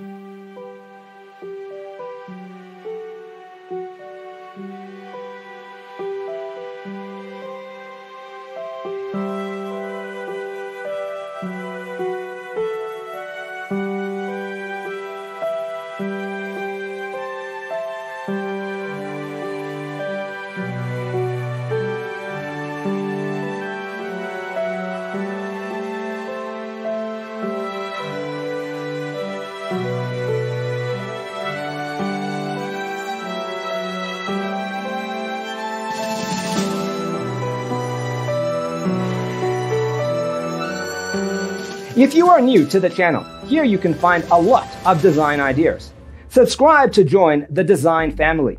Música If you are new to the channel, here you can find a lot of design ideas. Subscribe to join the design family.